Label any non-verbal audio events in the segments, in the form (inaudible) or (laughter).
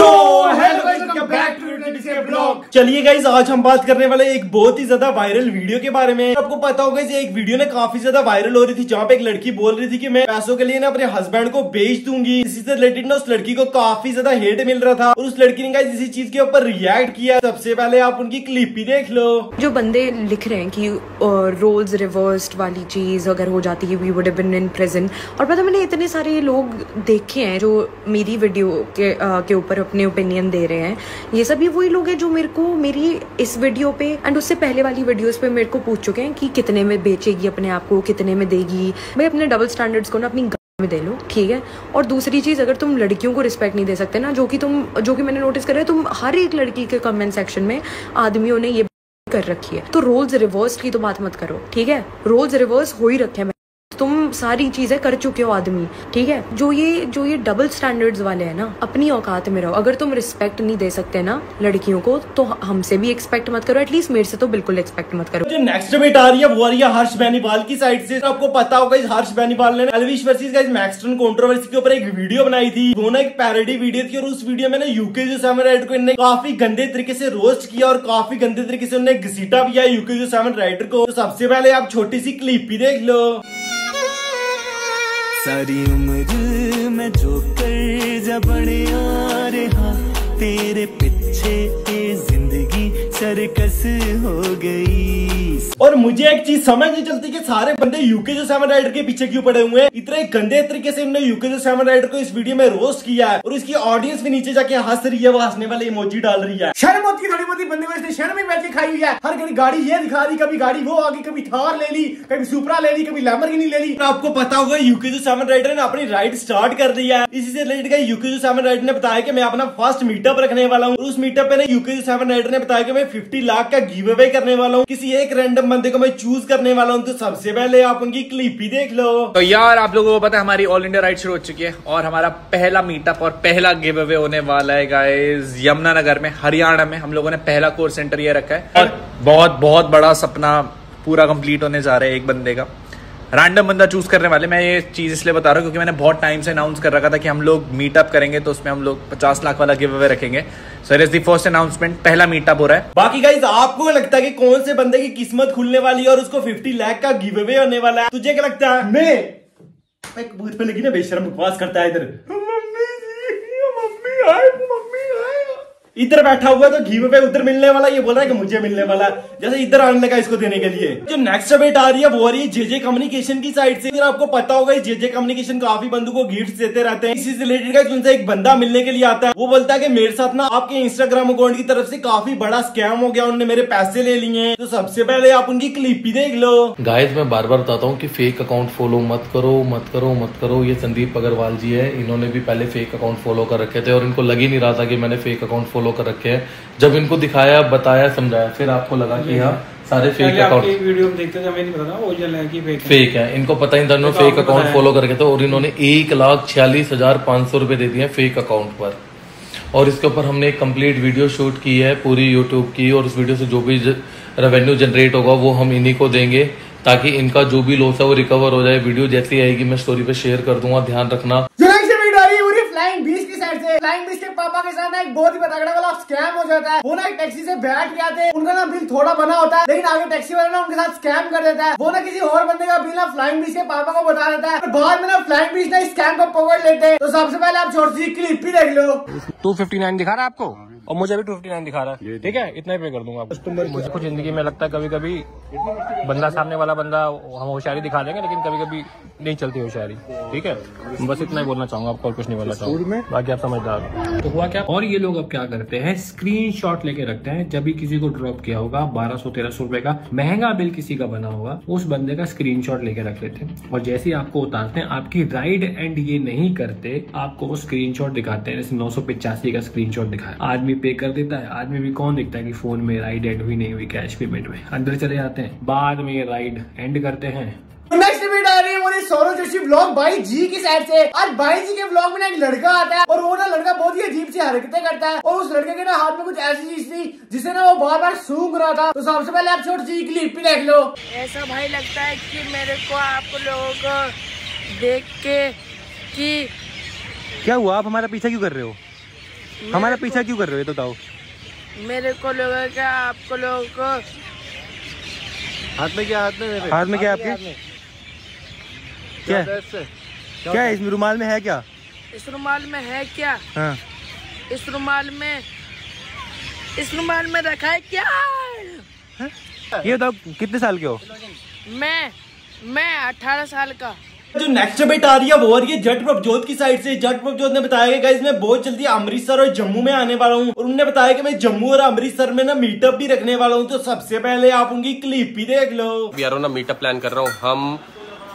So hello guys welcome back to YouTube vlog चलिए guys आज हम बात करने वाले एक बहुत ही ज़्यादा वायरल वीडियो के बारे में। आपको पता होगा ये एक वीडियो ना काफ़ी ज़्यादा वायरल हो रही थी जहाँ पे एक लड़की बोल रही थी कि मैं पैसों के लिए ना अपने हस्बैंड को बेच दूँगी। इसी से रिलेटेड ना उस लड़की को काफ़ी ज़्यादा हेट मिल रहा था और उस लड़की ने गाइस इसी चीज़ के ऊपर रिएक्ट किया। सबसे पहले आप उनकी क्लिप ही देख लो। जो बंदे लिख रहे हैं की रोल्स रिवर्स वाली चीज़ अगर हो जाती है we would have been in present और पता मैंने इतने सारे लोग देखे हैं जो मेरी वीडियो के के ऊपर अपने ओपिनियन दे रहे हैं। ये सभी वही लोग हैं जो मेरे को, मेरी इस वीडियो पे एंड उससे पहले वाली वीडियोस पे मेरे को पूछ चुके हैं कि कितने में बेचेगी अपने आप को, कितने में देगी। भाई अपने डबल स्टैंडर्ड्स को ना अपनी में दे लो, ठीक है? और दूसरी चीज़, अगर तुम लड़कियों को रिस्पेक्ट नहीं दे सकते ना, जो कि तुम, जो कि मैंने नोटिस करा है, तुम हर एक लड़की के कमेंट सेक्शन में आदमियों ने ये कर रखी है। तो रोल्स रिवर्स की तो बात मत करो, ठीक है? रोल्स रिवर्स हो ही रखे हैं। तुम सारी चीज़ें कर चुके हो आदमी, ठीक है? जो ये जो ये डबल स्टैंडर्ड्स वाले हैं ना, अपनी औकात में रहो। अगर तुम रिस्पेक्ट नहीं दे सकते ना लड़कियों को तो हमसे भी एक्सपेक्ट मत करो। एटलीस्ट मेरे से तो बिल्कुल एक्सपेक्ट मत करो। जो नेक्स्ट बेट आ रही है, वो आ रही है हर्ष बेनीवाल की साइड से। आपको पता होगा इस हर्ष बेनीवाल ने Elvish versus guys Maxtern controversy के ऊपर एक वीडियो बनाई थी। वो एक पैरोडी वीडियो थी और उस वीडियो में ना यूके जो सेवन राइडर को इन्हें काफ़ी गंदे तरीके से रोस्ट किया और काफ़ी गंदे तरीके से उन्हें घसीटा भी है यूके जो सेवन राइडर को। तो सबसे पहले आप छोटी सी क्लिप ही देख लो। सारी उम्र मैं जो कर जबड़े आ रहा तेरे पीछे ज़िंदगी सरकस हो गई। और मुझे एक चीज़ समझ नहीं चलती कि सारे बंदे यूके जो सेवन राइडर के पीछे क्यों पड़े हुए हैं। इतने गंदे तरीके से उन्होंने यूके जो सेवन राइडर को इस वीडियो में रोस्ट किया है और इसकी ऑडियंस भी नीचे जाके हंस रही है वो हंसने वाले इमोजी डाल रही है। शर्म होती है थोड़ी बहुत बंदे को इसने शर्म ही बैठ के खाई हुई है। हर घड़ी गाड़ी ये दिखा दी कभी गाड़ी वो आ गई कभी थार ले ली कभी सुपरा ले ली कभी लैम्बोर्गिनी ले ली। आपको पता होगा यूके जो सेवन राइडर ने अपनी राइड स्टार्ट कर दिया है। इसी से रिलेटेड यूके जो सेवन राइडर ने बताया कि मैं अपना फ़र्स्ट मीटअप रखने वाला हूँ। उस मीटअप पे यूके जो सेवन राइडर ने बताया कि मैं फिफ्टी लाख का गिव अवे करने वाला हूँ। किसी एक रैंडम बंदे को मैं चूज़ करने वाला हूँ तो सबसे पहले आप उनकी क्लिप ही देख लो। तो यार, आप लोगों को पता है हमारी ऑल इंडिया राइड शुरू हो चुकी है, और हमारा पहला मीटअप और पहला गिव अवे होने वाला है गाइज़ यमुनानगर में, हरियाणा में हम लोगों ने पहला कोर्स सेंटर ये रखा है। और बहुत बहुत बड़ा सपना पूरा कंप्लीट होने जा रहा है एक बंदे का। रैंडम बंदा चूज़ करने वाले मैं ये चीज़ इसलिए बता रहा हूँ क्योंकि मैंने बहुत टाइम से अनाउंस कर रखा था कि हम लोग मीटअप करेंगे तो उसमें हम लोग पचास लाख वाला गिव अवे रखेंगे। So it is the first announcement पहला मीटअप हो रहा है। बाकी गाइज़ आपको लगता है कि कौन से बंदे की किस्मत खुलने वाली है और उसको फिफ्टी लाख का गिव अवे होने वाला है? तुझे क्या लगता है? मैं एक पे लगी ना बेशरम बकवास करता है इधर। इधर बैठा हुआ है तो घी पे उधर मिलने वाला, ये बोल रहा है कि मुझे मिलने वाला है। जैसे इधर आने लगा इसको देने के लिए। जो नेक्स्ट अपडेट आ रही है, वो आ रही है जेजे कम्युनिकेशन की साइड से। आपको पता होगा जेजे कम्युनिकेशन काफ़ी बंदों को गिफ्ट देते रहते हैं। इसी रिलेटेड का उनसे एक बंदा मिलने के लिए आता है। वो बोलता है की मेरे साथ ना आपके इंस्टाग्राम अकाउंट की तरफ़ से काफ़ी बड़ा स्कैम हो गया। उन्होंने मेरे पैसे ले लिए तो सबसे पहले आप उनकी क्लिप ही देख लो। गाइस मैं बार बार बताता हूँ की फेक अकाउंट फॉलो मत करो मत करो मत करो। ये संदीप अग्रवाल जी है। इन्होंने भी पहले फेक अकाउंट फॉलो कर रखे थे और इनको लग ही नहीं रहा था कि मैंने फेक अकाउंट फॉलो कर रखे हैं। जब इनको दिखाया बताया समझाया फिर आपको लगा कि हाँ सारे फेक अकाउंट वीडियो में देखते हमें नहीं पता ओरिजिनल है कि फेक है। फेक है। इनको पता ही था फेक अकाउंट फॉलो करके थे और इन्होंने एक लाख छियालीस हज़ार पाँच सौ रुपए दे दिए फेक अकाउंट पर। और इसके ऊपर हमने एक कंप्लीट वीडियो शूट की है पूरी यूट्यूब की और उस वीडियो से जो भी रेवेन्यू जनरेट होगा वो हम इन्हीं को देंगे ताकि इनका जो भी लॉस है वो रिकवर हो जाए। वीडियो जैसी आएगी मैं स्टोरी पे शेयर कर दूँगा ध्यान रखना जो नेक्स्ट वीडियो आ रही है वो रही फ्लाइंग बीच की साइड से फ्लाइंग बीच के पापा के साथ ना एक बहुत ही तगड़ा वाला स्कैम हो जाता है। वो ना एक टैक्सी से बैठ के आते हैं उनका ना बिल थोड़ा बना होता है, लेकिन आगे टैक्सी वाले ना उनके साथ स्कैम कर देता है। वो ना किसी और बंदे का बिल ना फ्लाइंग बीच के पापा को बता देता है। बाद में ना फ्लाइंग बीच ना स्कैम को पकड़ लेते हैं। तो सबसे पहले आप छोटी सी क्लिप ही देख लो। टू दिखा रहा है आपको? और मुझे भी टू फिफ्टी नाइन दिखा रहा है। ठीक है? इतना ही पे कर दूँगा। आपको मुझे कुछ ज़िंदगी में लगता है कभी कभी बंदा सामने वाला बंदा हम होशियारी दिखा देंगे लेकिन कभी कभी नहीं चलती होशियारी। ठीक है? बस इतना ही बोलना चाहूँगा आपको और कुछ नहीं बोलना चाहूँगा। बाकी आप समझदार तो हुआ क्या? और ये लोग अब क्या करते हैं? स्क्रीन शॉट लेके रखते हैं। जब भी किसी को ड्रॉप किया होगा बारह सौ तेरह सौ रुपए का महँगा बिल किसी का बना होगा उस बंदे का स्क्रीन शॉट लेके रख लेते हैं। और जैसे ही आपको उतारते हैं आपकी राइड एंड ये नहीं करते आपको वो स्क्रीन शॉट दिखाते हैं। जैसे नौ सौ पिचासी का स्क्रीन शॉट दिखाया। आदमी पे कर देता है। आदमी भी कौन देखता है कि फ़ोन में राइड एंड हुई नहीं हुई कैश पेमेंट में अंदर चले जाते हैं। बाद में ये राइड एंड करते हैं। नेक्स्ट वीडियो आ रही है वो रही सौरभ जोशी ब्लॉग भाई जी की साइड से। आज भाई जी के ब्लॉग में ना एक लड़का आता है और वो ना लड़का बहुत ही अजीब सी हरकतें करता है और उस लड़के के ना हाथ में कुछ ऐसी चीज़ थी जिसे ना वो बार बार सूंघ रहा था। तो सबसे पहले आप छोटी सी क्लिप भी देख लो। ऐसा भाई लगता है कि मेरे को आप लोगों को देख के कि क्या हुआ? आप हमारा पीछा क्यों कर रहे हो? हमारा पीछा क्यों कर रहे हो तो बताओ। मेरे को लगा कि आपको लोगों को हाथ में क्या हाथ में हाथ में क्या आपके? क्या क्या? है इसमें रुमाल में है क्या? इस रुमाल में है क्या? हाँ। इस रुमाल में इस रुमाल में रखा है क्या? ये बताओ कितने साल के हो? मैं मैं अठारह साल का। जो नेक्स्ट अपडेट आ रही है, वो आ रही है जट प्रभजोत की साइड से। जट प्रभजोत ने बताया कि मैं बहुत जल्दी अमृतसर और जम्मू में आने वाला हूँ। और उन्होंने बताया कि, मैं जम्मू और अमृतसर में ना मीटअप भी रखने वाला हूँ तो सबसे पहले आप उनकी क्लिप भी देख लो। यारों ना मीटअप प्लान कर रहा हूँ। हम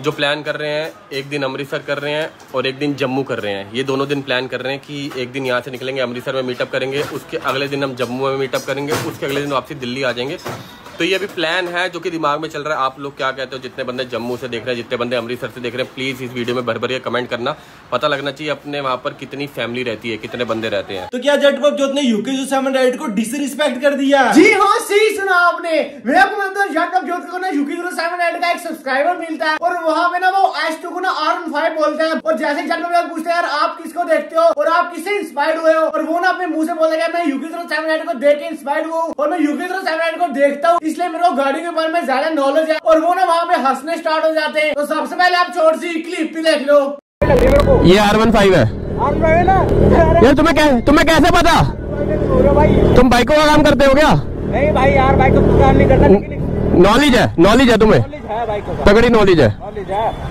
जो प्लान कर रहे हैं, एक दिन अमृतसर कर रहे हैं और एक दिन जम्मू कर रहे हैं। ये दोनों दिन प्लान कर रहे हैं कि एक दिन यहाँ से निकलेंगे, अमृतसर में मीटअप करेंगे, उसके अगले दिन हम जम्मू में मीटअप करेंगे, उसके अगले दिन वापसी दिल्ली आ जाएँगे। तो ये अभी प्लान है जो कि दिमाग में चल रहा है। आप लोग क्या कहते हो? जितने बंदे जम्मू से देख रहे हैं जितने बंदे अमृतसर से देख रहे हैं प्लीज़ इस वीडियो में भर भर के कमेंट करना। पता लगना चाहिए अपने वहाँ पर कितनी फैमिली रहती है कितने बंदे रहते हैं। तो क्या जट प्रभजोत ने यूके जो सेवन राइड को डिसरिस्पेक्ट कर दिया? जी हाँ सही सुना आपने। को ना यूकी सेवन का एक सब्सक्राइबर मिलता है। और वहाँ पे ना वो एच टू को ना आर फाइव बोलते हैं। और जैसे पूछते हैं यार आप किसको देखते हो? और आप किससे इंस्पायर्ड हुए हो? और वो ना अपने मुँह से बोलेगा मैं यूकी ज़ीरो सेवन एट को देख के इंस्पायर्ड हुआ हूँ। और मैं यूकी सेवन को देखता हूँ। इसलिए मेरे को गाड़ी के बारे में ज़्यादा नॉलेज है और वो ना वहाँ पे हंसने स्टार्ट हो जाते हैं। तो सबसे पहले आप छोटी सी क्लिप भी देख लो। ये आर वन फाइव है। यार तुम्हें कै, तुम्हें कैसे पता? तुम बाइकों का काम करते हो क्या? नहीं भाई यार बाइक का काम नहीं करता नॉलेज है नॉलेज है तुम्हें। नॉलेज है बाइक का। तगड़ी नॉलेज है।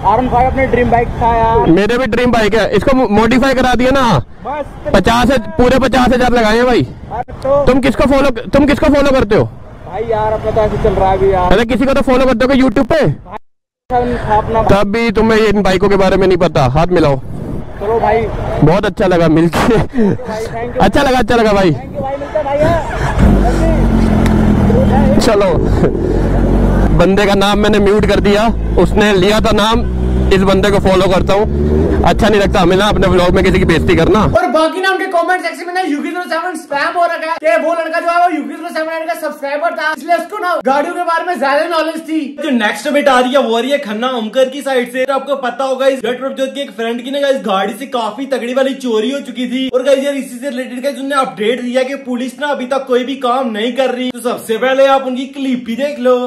आर अपने ड्रीम बाइक था यार। मेरे भी ड्रीम बाइक है। इसको मॉडिफाई करा दिया ना। बस पचास पूरे पचास हज़ार लगाए भाई। तो तुम किसको फॉलो तुम किसको फॉलो करते हो? भाई यार अपना तो ऐसे चल रहा है अभी यार। अरे किसी को तो फॉलो करते हो यूट्यूब पे? तब भी तुम्हें इन बाइकों के बारे में नहीं पता। हाथ मिलाओ। चलो भाई। बहुत अच्छा लगा मिलके। (laughs) अच्छा लगा अच्छा लगा भाई। हैं भाई चलो। बंदे का नाम मैंने म्यूट कर दिया। उसने लिया था नाम। इस बंदे को फॉलो करता हूँ। अच्छा नहीं लगता हमें ना अपने ब्लॉग में किसी की बेइज्जती करना। और बाकी ना उनके कमेंट सेक्शन में ना सेवन स्पैम हो रखा है। वो लड़का जो है वो सेवन का सब्सक्राइबर था इसलिए उसको ना गाड़ियों के बारे में ज़्यादा नॉलेज थी। जो नेक्स्ट अपडेट आ रही है वो रही है खन्ना उमकर की साइड से। तो आपको पता होगा इस प्रभजोत की एक फ्रेंड की ना इस गाड़ी से काफ़ी तगड़ी वाली चोरी हो चुकी थी। और गाइस यार इसी से रिलेटेड गाइस उन्होंने अपडेट दिया कि पुलिस ना अभी तक कोई भी काम नहीं कर रही। तो सबसे पहले आप उनकी क्लिप ही देख लो।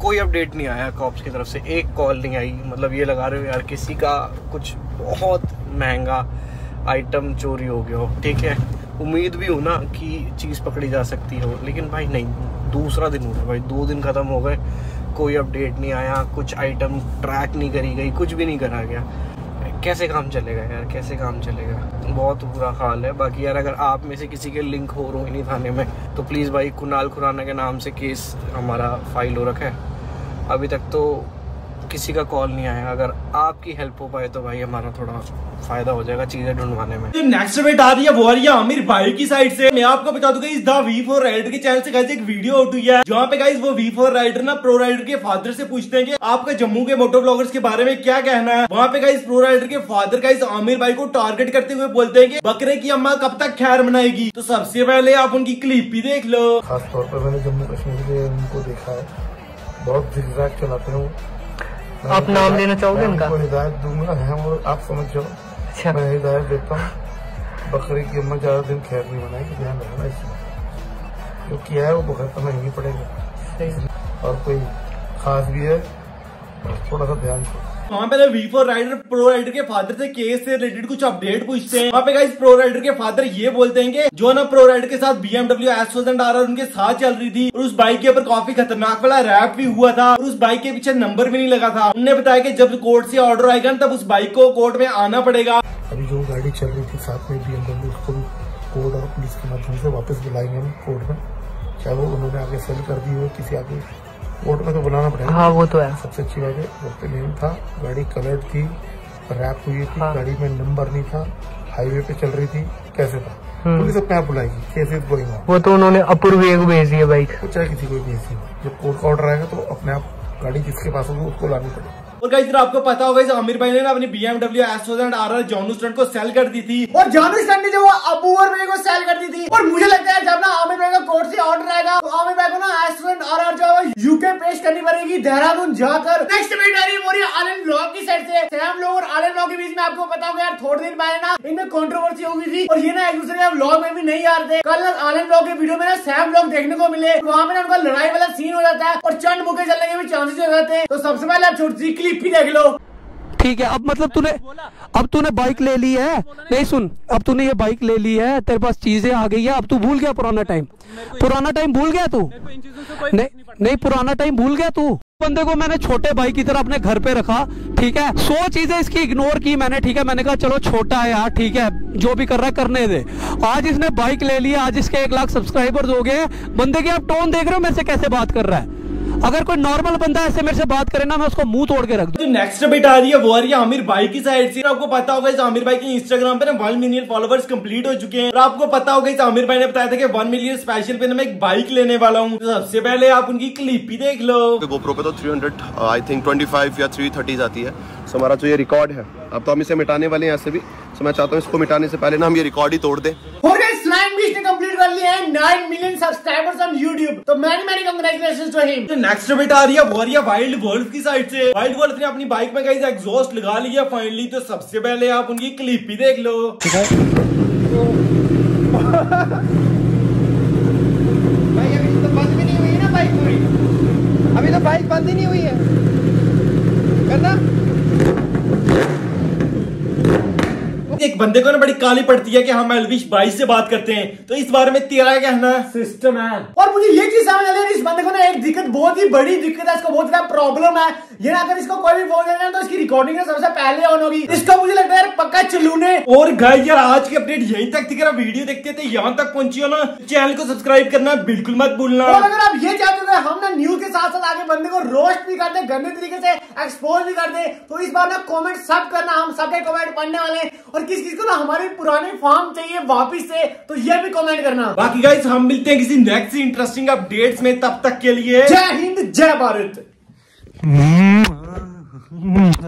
कोई अपडेट नहीं आया कॉप्स की तरफ़ से। एक कॉल नहीं आई। मतलब ये लगा रहे हो यार, किसी का कुछ बहुत महँगा आइटम चोरी हो गया हो। ठीक है? उम्मीद भी हो ना कि चीज़ पकड़ी जा सकती हो लेकिन भाई नहीं, दूसरा दिन हो गया भाई। दो दिन ख़त्म हो गए। कोई अपडेट नहीं आया। कुछ आइटम ट्रैक नहीं करी गई। कुछ भी नहीं करा गया। कैसे काम चलेगा यार? कैसे काम चलेगा? बहुत बुरा हाल है। बाकी यार, अगर आप में से किसी के लिंक हो रोहिणी थाने में तो प्लीज़ भाई कुणाल खुराना के नाम से केस हमारा फ़ाइल हो रखा है। अभी तक तो किसी का कॉल नहीं आया अगर आपकी हेल्प हो पाए तो भाई हमारा थोड़ा फ़ायदा हो जाएगा चीज़ें ढूंढवाने में। नेक्स्ट अपडेट आ रही है वो आ रही है आमिर भाई की साइड से। मैं आपको बता दूँगा इस द वी फोर राइडर के चैनल से गाइस एक वीडियो आउट हुई है जहाँ पे गाइस वो वी फोर राइडर ना प्रो राइडर के फादर से पूछते हैं कि आपका जम्मू के मोटो ब्लॉगर्स के बारे में क्या कहना है? वहाँ पे गाइस प्रो राइडर के फादर गाइस आमिर भाई को टारगेट करते हुए बोलते हैं कि बकरे की अम्मा कब तक खैर मनाएगी? तो सबसे पहले आप उनकी क्लिप भी देख लो। खासतौर पर मैंने जम्मू कश्मीर के उनको देखा है। बहुत चलाते हैं वो। आप नाम लेना चाहोगे मैं उनका? हिदायत दूँगा है और आप समझ। जाओ मैं हिदायत देता हूँ। बकरी की अम्मा ज़्यादा दिन खैर नहीं बनाएगी ध्यान रखना इसमें। जो किया है वो बकरा महँगी पड़ेगा। और कोई खास भी है थोड़ा सा ध्यान दो वहाँ पे V four Rider Pro Rider के फादर से केस से रिलेटेड कुछ अपडेट पूछते हैं। वहाँ पे गाइस प्रो राइडर के फादर ये बोलते हैं कि जो ना प्रो राइडर के साथ B BMW S thousand R उनके साथ चल रही थी और उस बाइक के ऊपर काफ़ी खतरनाक वाला रैप भी हुआ था और उस बाइक के पीछे नंबर भी नहीं लगा था। उन्होंने बताया की जब कोर्ट से ऑर्डर आएगा तब उस बाइक को कोर्ट में आना पड़ेगा। अभी जो गाड़ी चल रही थी साथ में बी उसको भी कोर्ट और पुलिस के माध्यम से वापस बुलाएँगे कोर्ट में। चाहे वो उन्होंने आगे सेल कर दी हो, किसी आगे कोर्ट में तो बुलाना पड़ेगा। हाँ वो तो है। सबसे अच्छी बात है रोड पे नेम था। गाड़ी कलर्ड थी रैप हुई थी हाँ। गाड़ी में नंबर नहीं था हाईवे पे चल रही थी कैसे था? पुलिस अपने आप बुलाएगी कैसे बोलेंगे गोइंग वो तो उन्होंने अपूर्व को भेज दिया बाइक चाहे किसी को भेज दिया जब कोर्ट का ऑर्डर आएगा तो अपने आप गाड़ी जिसके पास होगी उसको लानी पड़ेगी। और गाइस इधर आपको पता होगा आमिर भाई ने ना अपनी बीएमडब्ल्यू एस थाउज़ेंड आर जॉनू स्टैंड को सेल कर दी थी। और जानू स्टंट जो अबू और मेरे को सेल कर दी थी। और मुझे लगता है जब ना आमिर भाई का कोर्ट से ऑर्डर आएगा तो आमिर भाई को ना एस्टूडेंट आर आर जो यूके पेश करनी पड़ेगी, देहरादून जाकर। नेक्स्ट वीडियो आ रही है मोरी आनंद ब्लॉग की साइड से। सैम लोग और आनंद ब्लॉग के बीच में आपको पता होगा यार, थोड़े दिन पहले ना इनमें कॉन्ट्रोवर्सी होगी थी। और ये ना एक दूसरे ब्लॉग में भी नहीं आ रहे थे। कल आनंद ब्लॉग के वीडियो में ना सैम ब्लॉग देखने को मिले। वहाँ पे ना उनका लड़ाई वाला सीन हो जाता है और चंद मुके चलने के भी चांसेस हो जाते हैं। तो सबसे पहले आप छोटी क्लिप ही देख लो। ठीक है अब मतलब तूने अब तूने बाइक ले ली है। नहीं सुन अब तूने ये बाइक ले ली है तेरे पास चीज़ें आ गई है अब तू भूल गया पुराना टाइम पुराना टाइम भूल गया तू? नहीं नहीं पुराना टाइम भूल गया तू? बंदे को मैंने छोटे भाई की तरह अपने घर पे रखा ठीक है? सौ चीज़ें इसकी इग्नोर की मैंने ठीक है? मैंने कहा चलो छोटा है यार ठीक है जो भी कर रहा है करने दे। आज इसने बाइक ले ली आज इसके एक लाख सब्सक्राइबर्स हो गए बंदे की आप टोन देख रहे हो मेरे से कैसे बात कर रहा है? अगर कोई नॉर्मल बंदा ऐसे मेरे से बात करे ना मैं उसको मुँह तोड़ के रख दूँ। जो नेक्स्ट अपडेट आ रही है वो आ रही है आमिर भाई की साइड से। आपको पता होगा इस आमिर भाई के इंस्टाग्राम पे ना वन मिलियन फॉलोवर्स कंप्लीट हो चुके हैं। और आपको पता होगा इस आमिर भाई ने बताया था कि वन मिलियन स्पेशल पे ना मैं एक बाइक लेने वाला हूँ। तो सबसे पहले आप उनकी क्लिप ही देख लो। गोप्रो पे तो 300 आई थिंक 25 या 330 जाती है। सो हमारा जो ये रिकॉर्ड है। अब तो हम इसे मिटाने वाले हैं ऐसे भी सो मैं चाहता हूँ इसको मिटाने से पहले ना हम ये रिकॉर्ड ही तोड़ दें। और गाइस फ्लाइंग बीच ने कंप्लीट कर लिया है 9 मिलियन सब्सक्राइबर्स ऑन YouTube तो many many congratulations to him next update आ रही है वो आ रही वाइल्ड वुल्फ की साइड से। वाइल्ड वुल्फ ने अपनी बाइक में गाइस एग्जॉस्ट लगा लिया फाइनली तो सबसे पहले आप उनकी क्लिप ही देख लो। भाई अभी तो बंद भी नहीं हुई है ना बाइक पूरी? अभी तो बाइक बंद ही नहीं हुई है। करना एक बंदे को ना बड़ी काली पड़ती है कि हम एलविश भाई से बात करते हैं। तो इस बारे में तेरा क्या कहना है? सिस्टम है। और मुझे ये चीज़ समझ आ रही है इस बंदे को ना एक दिक्कत बहुत ही बड़ी दिक्कत है इसको बहुत ज़्यादा प्रॉब्लम है। ये ना अगर इसको कोई भी फ़ोन देना तो इसकी रिकॉर्डिंग ना सबसे पहले ऑन होगी। इसको मुझे लगता है यार पक्का चलूने और गाइस यार आज की अपडेट यहीं तक थी अगर वीडियो देखते थे यहाँ तक पहुँची हो ना चैनल को सब्सक्राइब करना बिल्कुल मत भूलना। और अगर आप ये चाहते हो हम ना न्यूज़ के साथ साथ आगे बंदे को रोस्ट भी करते गंदे तरीके से एक्सपोज भी करते तो इस बार ना कमेंट सब करना हम सबके कमेंट पढ़ने वाले हैं। और किस किस को ना हमारी पुरानी फॉर्म चाहिए वापिस से तो ये भी कॉमेंट करना। बाकी गाइस हम मिलते हैं किसी नेक्स्ट इंटरेस्टिंग अपडेट्स में तब तक के लिए। जय हिंद जय भारत। 嗯。